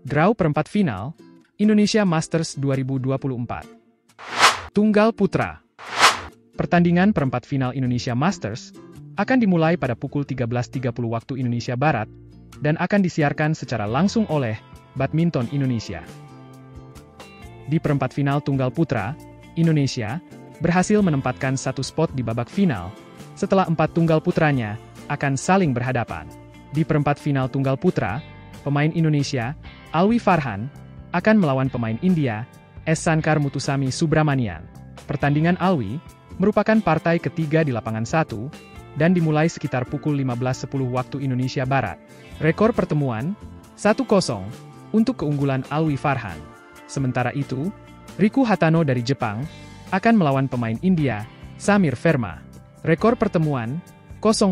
Draw perempat final, Indonesia Masters 2024. Tunggal Putra Pertandingan perempat final Indonesia Masters akan dimulai pada pukul 13.30 waktu Indonesia Barat dan akan disiarkan secara langsung oleh Badminton Indonesia. Di perempat final Tunggal Putra, Indonesia berhasil menempatkan satu spot di babak final setelah empat tunggal putranya akan saling berhadapan. Di perempat final Tunggal Putra, pemain Indonesia, Alwi Farhan, akan melawan pemain India, S. Sankar Mutusami Subramanian. Pertandingan Alwi merupakan partai ketiga di lapangan satu dan dimulai sekitar pukul 15.10 waktu Indonesia Barat. Rekor pertemuan 1-0 untuk keunggulan Alwi Farhan. Sementara itu, Riku Hatano dari Jepang akan melawan pemain India, Samir Verma. Rekor pertemuan 0-0.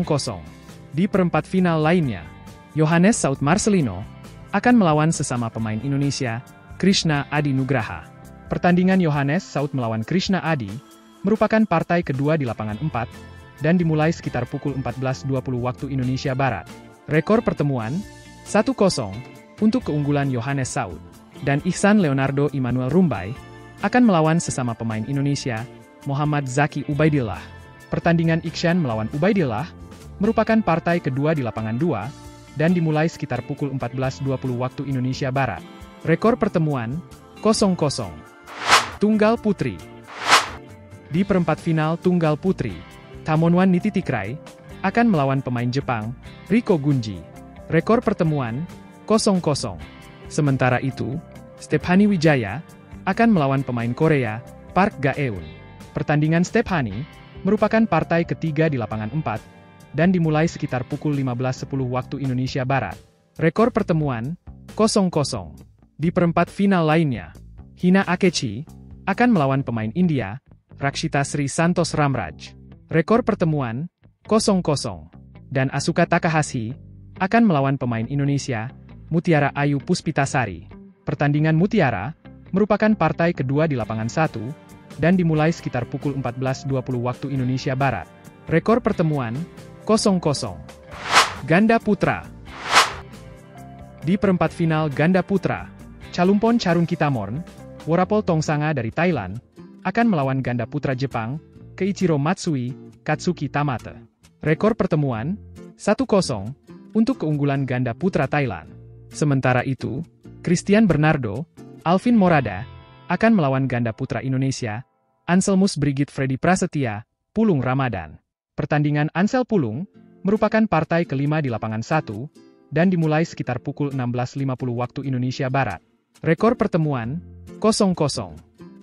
Di perempat final lainnya, Johannes Saud Marcelino akan melawan sesama pemain Indonesia, Krishna Adi Nugraha. Pertandingan Yohanes Saud melawan Krishna Adi merupakan partai kedua di lapangan 4 dan dimulai sekitar pukul 14.20 waktu Indonesia Barat. Rekor pertemuan 1-0 untuk keunggulan Yohanes Saud dan Ihsan Leonardo Immanuel Rumbai akan melawan sesama pemain Indonesia, Muhammad Zaki Ubaidillah. Pertandingan Iksan melawan Ubaidillah merupakan partai kedua di lapangan 2 dan dimulai sekitar pukul 14.20 waktu Indonesia Barat. Rekor pertemuan 0-0. Tunggal Putri Di perempat final Tunggal Putri, Tamonwan Nititikrai akan melawan pemain Jepang, Riko Gunji. Rekor pertemuan 0-0. Sementara itu, Stephanie Wijaya akan melawan pemain Korea, Park Ga-eun. Pertandingan Stephanie merupakan partai ketiga di lapangan 4 dan dimulai sekitar pukul 15.10 waktu Indonesia Barat. Rekor pertemuan 0-0. Di perempat final lainnya, Hina Akechi akan melawan pemain India, Rakshita Sri Santos Ramraj. Rekor pertemuan 0-0. Dan Asuka Takahashi akan melawan pemain Indonesia, Mutiara Ayu Puspitasari. Pertandingan Mutiara merupakan partai kedua di lapangan 1 dan dimulai sekitar pukul 14.20 waktu Indonesia Barat. Rekor pertemuan 0-0. Ganda Putra Di perempat final Ganda Putra, Calumpon Charun Kitamorn, Worapol Tongsanga dari Thailand, akan melawan ganda putra Jepang, Keiichiro Matsui, Katsuki Tamate. Rekor pertemuan, 1-0, untuk keunggulan ganda putra Thailand. Sementara itu, Christian Bernardo, Alvin Morada, akan melawan ganda putra Indonesia, Anselmus Brigit Freddy Prasetya, Pulung Ramadan. Pertandingan Ansel Pulung merupakan partai kelima di lapangan 1 dan dimulai sekitar pukul 16.50 waktu Indonesia Barat. Rekor pertemuan 0-0.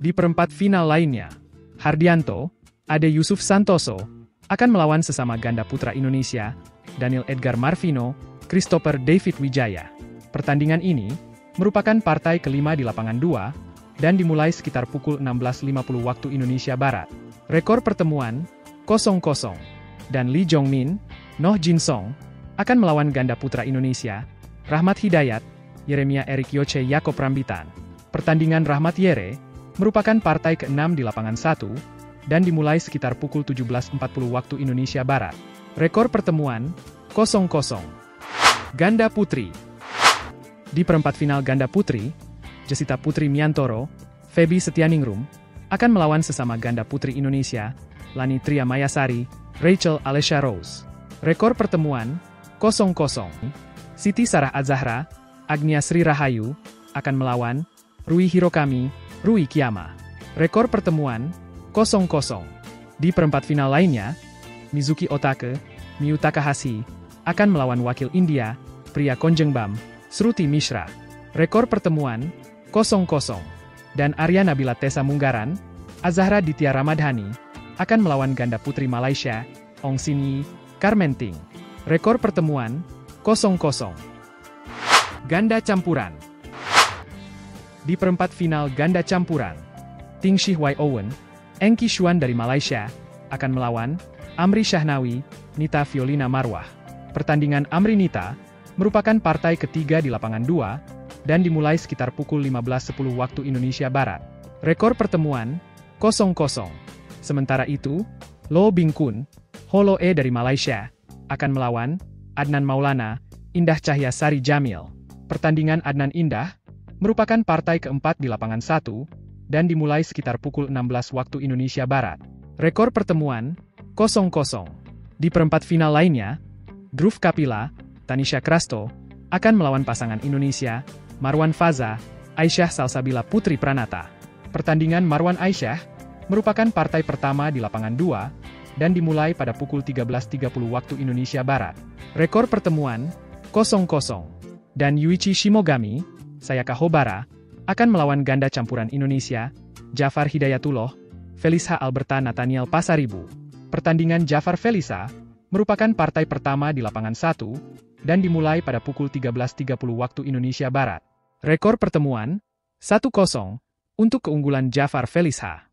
Di perempat final lainnya, Hardianto, Ade Yusuf Santoso, akan melawan sesama ganda putra Indonesia, Daniel Edgar Marvino, Christopher David Wijaya. Pertandingan ini merupakan partai kelima di lapangan 2 dan dimulai sekitar pukul 16.50 waktu Indonesia Barat. Rekor pertemuan 0-0. Dan Lee Jong-min, Noh Jin Song, akan melawan ganda putra Indonesia, Rahmat Hidayat, Yeremia Erik Yoche Yakob Rambitan. Pertandingan Rahmat Yere merupakan partai ke-6 di lapangan 1 dan dimulai sekitar pukul 17.40 waktu Indonesia Barat. Rekor pertemuan 0-0. Ganda Putri Di perempat final ganda putri, Jessica Putri Miantoro, Feby Setianingrum, akan melawan sesama ganda putri Indonesia, Lani Tria Mayasari, Rachel Alessia Rose. Rekor pertemuan 0-0. Siti Sarah Azahra, Agnia Sri Rahayu, akan melawan Rui Hirokami, Rui Kiyama. Rekor pertemuan 0-0. Di perempat final lainnya, Mizuki Otake, Miyu Takahashi, akan melawan wakil India, pria Konjengbam, Sruti Mishra. Rekor pertemuan 0-0. Dan Arya Nabila Tessa Munggaran, Azahra Ditya Ramadhani, akan melawan ganda putri Malaysia, Ong Sin Yi, Carmen Ting. Rekor pertemuan 0-0. Ganda campuran Di perempat final ganda campuran, Ting Shi Wai Owen, Engki Xuan dari Malaysia, akan melawan Amri Syahnawi, Nita Violina Marwah. Pertandingan Amri Nita merupakan partai ketiga di lapangan 2 dan dimulai sekitar pukul 15.10 waktu Indonesia Barat. Rekor pertemuan 0-0. Sementara itu, Lo Bing Kun, Holo E dari Malaysia, akan melawan Adnan Maulana, Indah Cahya Sari Jamil. Pertandingan Adnan Indah merupakan partai keempat di lapangan 1 dan dimulai sekitar pukul 16 waktu Indonesia Barat. Rekor pertemuan 0-0. Di perempat final lainnya, Dhruv Kapila, Tanisha Krasto, akan melawan pasangan Indonesia, Marwan Faza, Aisyah Salsabila Putri Pranata. Pertandingan Marwan Aisyah merupakan partai pertama di lapangan 2 dan dimulai pada pukul 13.30 waktu Indonesia Barat. Rekor pertemuan 0-0 dan Yuichi Shimogami, Sayaka Hobara, akan melawan ganda campuran Indonesia, Jafar Hidayatullah, Felisa Alberta Nathaniel Pasaribu. Pertandingan Jafar Felisa merupakan partai pertama di lapangan 1 dan dimulai pada pukul 13.30 waktu Indonesia Barat. Rekor pertemuan 1-0 untuk keunggulan Jafar Felisa.